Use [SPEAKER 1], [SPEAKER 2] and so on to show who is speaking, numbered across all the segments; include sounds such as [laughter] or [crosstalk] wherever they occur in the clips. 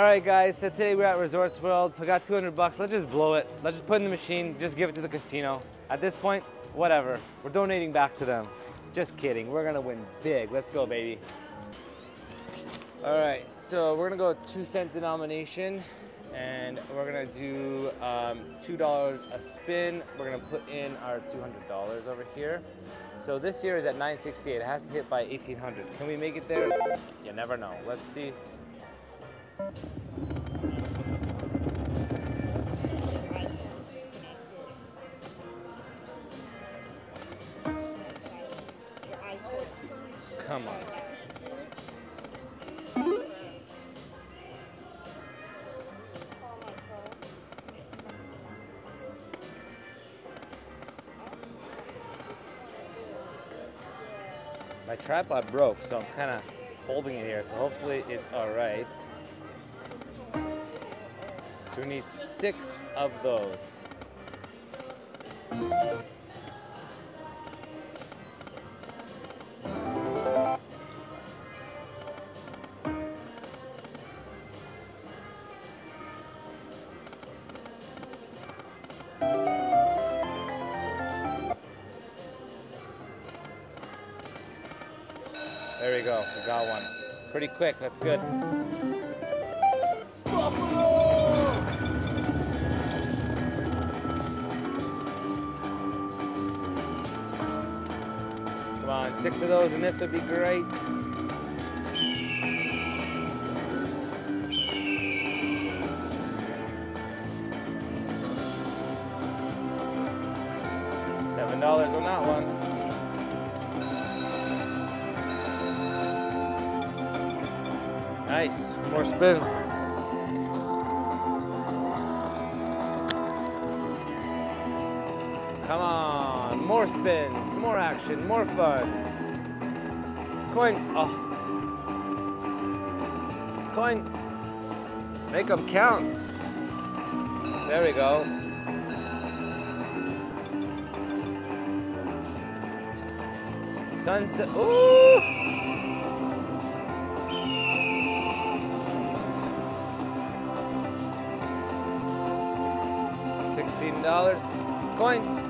[SPEAKER 1] All right, guys, so today we're at Resorts World, so got 200 bucks. Let's just blow it. Let's just put in the machine, just give it to the casino. At this point, whatever. We're donating back to them. Just kidding, we're gonna win big. Let's go, baby. All right, so we're gonna go two cent denomination and we're gonna do um, $2 a spin. We're gonna put in our $200 over here. So this year is at 968. It has to hit by 1800. Can we make it there? You never know. Let's see. Come on. My tripod broke, so I'm kind of holding it here, so hopefully it's all right. So we need six of those. There we go, we got one. Pretty quick, that's good. Six of those and this would be great. Seven dollars on that one. Nice, more spins. Come on, more spins, more action, more fun. Coin, oh. Coin, make them count. There we go. Sunset, ooh! Sixteen dollars. Coin.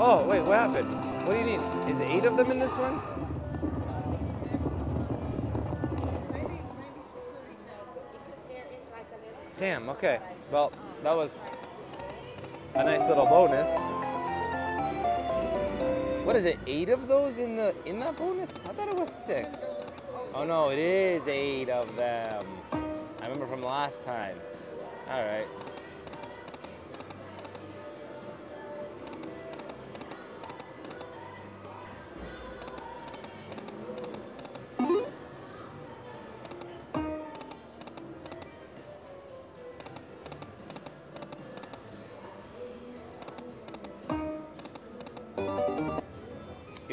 [SPEAKER 1] Oh, wait, what happened? What do you need? Is eight of them in this one? Damn, okay. Well, that was a nice little bonus. What is it? Eight of those in the in that bonus? I thought it was six. Oh no, it is eight of them. I remember from last time. All right.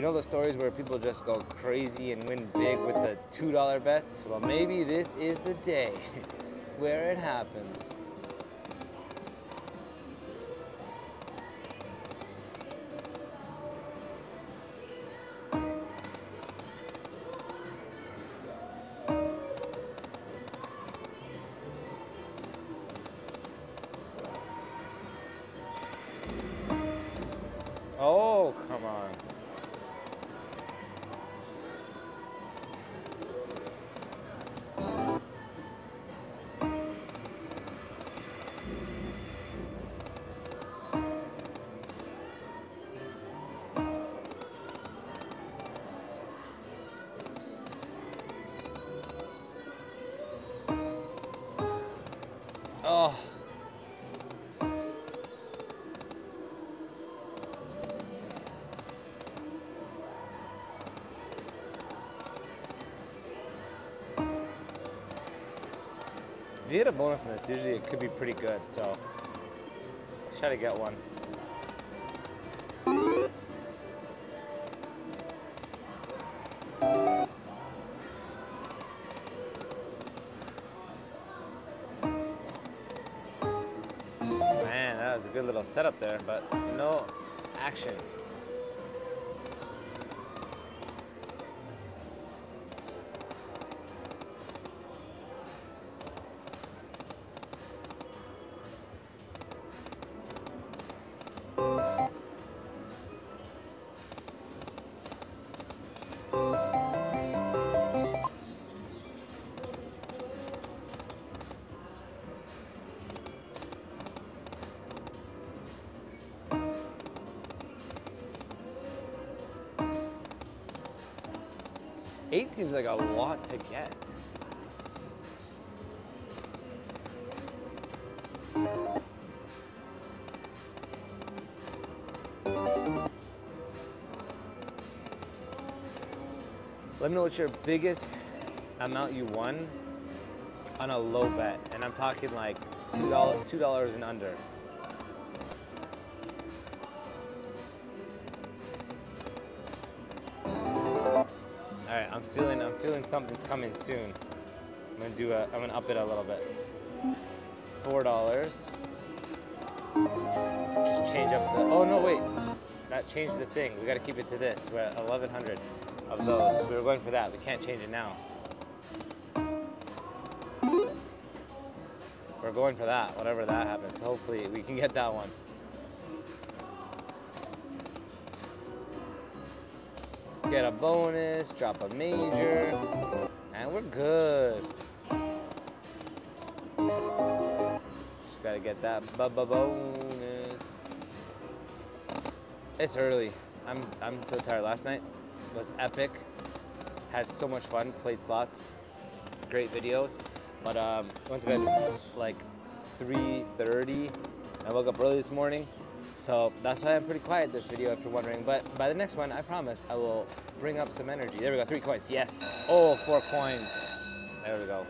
[SPEAKER 1] Know the stories where people just go crazy and win big with the $2 bets? Well, maybe this is the day [laughs] where it happens. Oh. If you hit a bonus on this, usually it could be pretty good. So, let's try to get one. Good little setup there, but no action. Eight seems like a lot to get. Let me know what's your biggest amount you won on a low bet. And I'm talking like $2, $2 and under. Feeling something's coming soon. I'm gonna do a I'm gonna up it a little bit. Four dollars. Just change up the oh no wait. That changed the thing. We gotta keep it to this. We're at eleven hundred of those. We were going for that. We can't change it now. We're going for that, whatever that happens. Hopefully we can get that one. Get a bonus, drop a major, and we're good. Just gotta get that bubba bonus. It's early. I'm I'm so tired. Last night was epic. Had so much fun. Played slots. Great videos. But um, went to bed like 3:30. I woke up early this morning. So that's why I'm pretty quiet this video if you're wondering. But by the next one, I promise I will bring up some energy. There we go, three coins. Yes. Oh, four coins. There we go.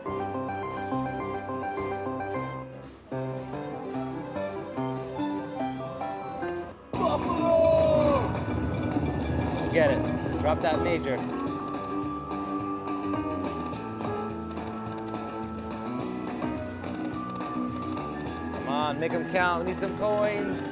[SPEAKER 1] Let's get it. Drop that major. Come on, make them count. We need some coins.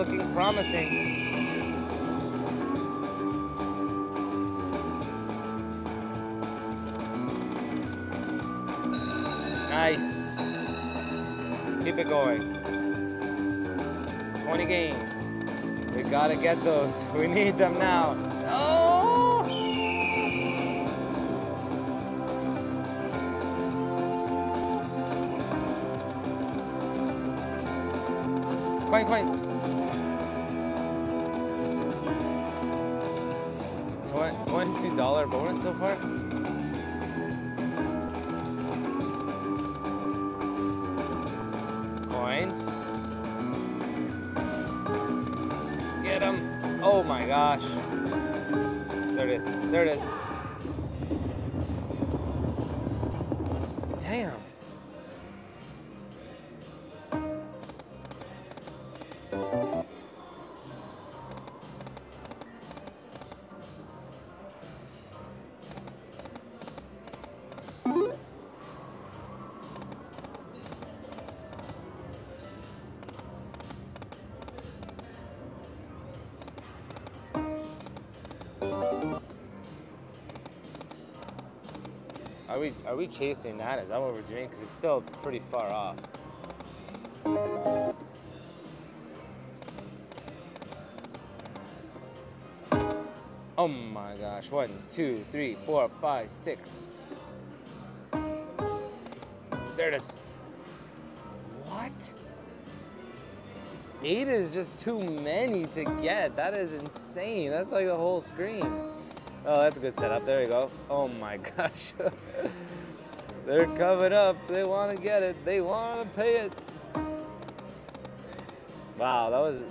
[SPEAKER 1] Looking promising. Nice. Keep it going. 20 games. We gotta get those. [laughs] We need them now. Oh! Coin. Twen- Twenty-two dollar bonus so far. Coin. Get him. Oh my gosh. There it is. There it is. We are we chasing that? Is that what we're doing? Because it's still pretty far off. Oh my gosh. One, two, three, four, five, six. There it is. What? Eight is just too many to get. That is insane. That's like the whole screen. Oh, that's a good setup. There we go. Oh my [laughs] gosh. They're covered up. They want to get it. They want to pay it. Wow, that was.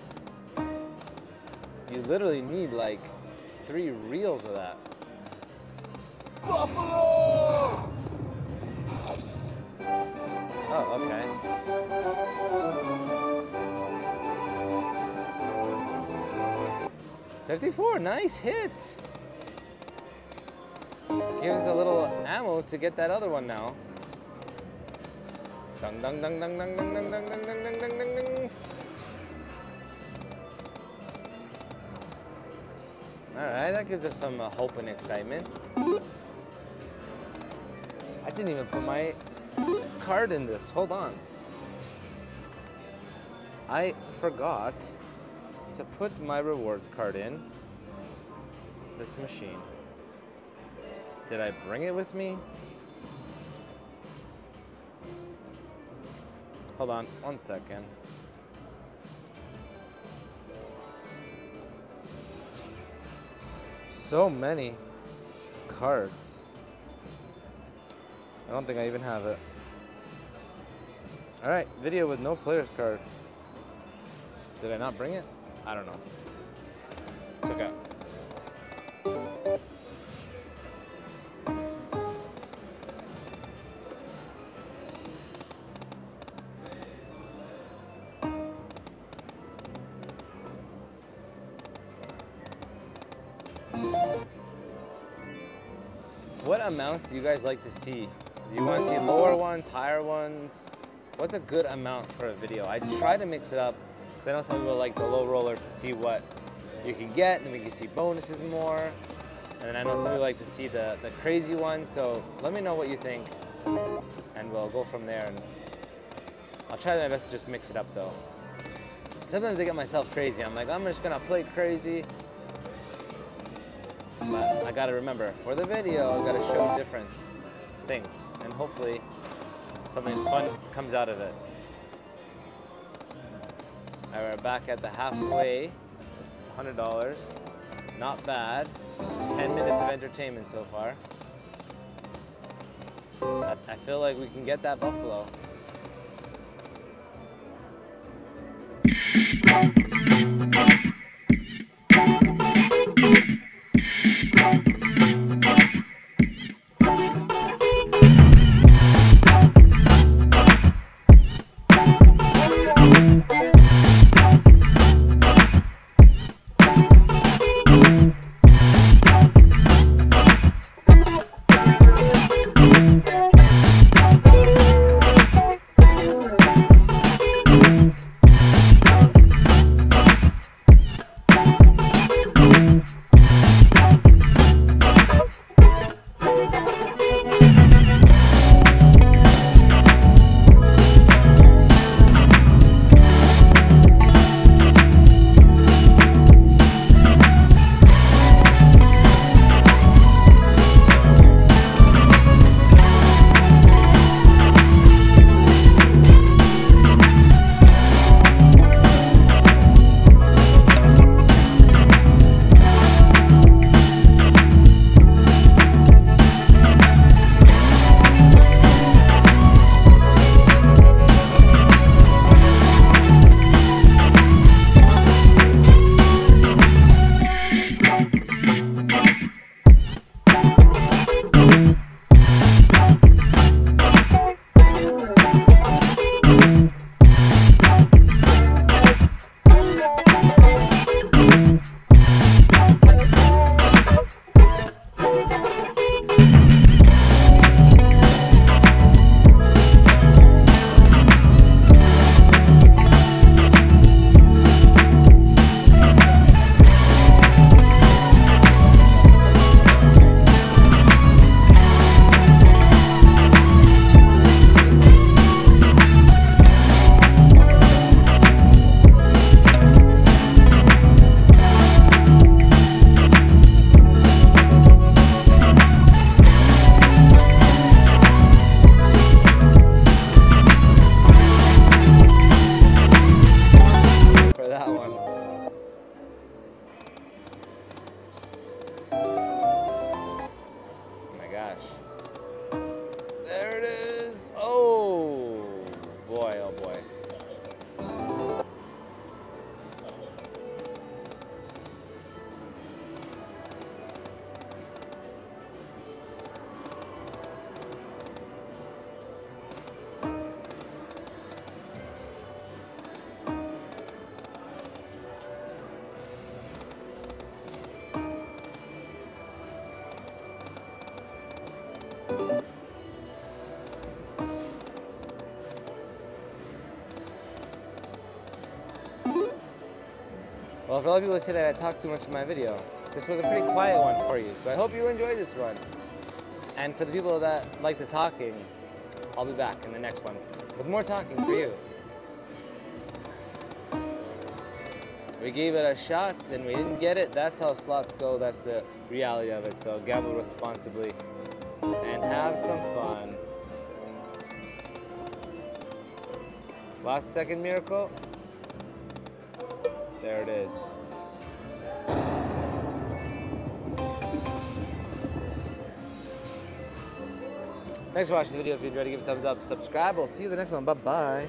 [SPEAKER 1] You literally need like three reels of that. Buffalo! Oh, okay. Fifty-four, nice hit. Gives a little ammo to get that other one now. Dun dun dun dun dun dun dun dun dun dun dun dun dun dun. All right, that gives us some uh, hope and excitement. I didn't even put my card in this. Hold on. I forgot to put my rewards card in this machine. Did I bring it with me? Hold on, one second. So many cards. I don't think I even have it. Alright, video with no player's card. Did I not bring it? I don't know. Okay. Do you guys like to see? Do you want to see lower ones, higher ones? What's a good amount for a video? I try to mix it up because I know some people like the low rollers to see what you can get and we can see bonuses more. And then I know some people like to see the, the crazy ones. So let me know what you think and we'll go from there. And I'll try my best to just mix it up though. Sometimes I get myself crazy. I'm like, I'm just gonna play crazy. But uh, I gotta remember, for the video, I gotta show different things. And hopefully something fun comes out of it. All right, we're back at the halfway, $100. Not bad. 10 minutes of entertainment so far. I, I feel like we can get that buffalo. Well, for a lot of people say that I talk too much in my video, this was a pretty quiet one for you, so I hope you enjoyed this one. And for the people that like the talking, I'll be back in the next one with more talking for you. We gave it a shot and we didn't get it. That's how slots go. That's the reality of it. So gamble responsibly and have some fun. Last second miracle. There it is. Thanks for watching the video. If you enjoyed it, give it a thumbs up. Subscribe. We'll see you in the next one. Bye-bye.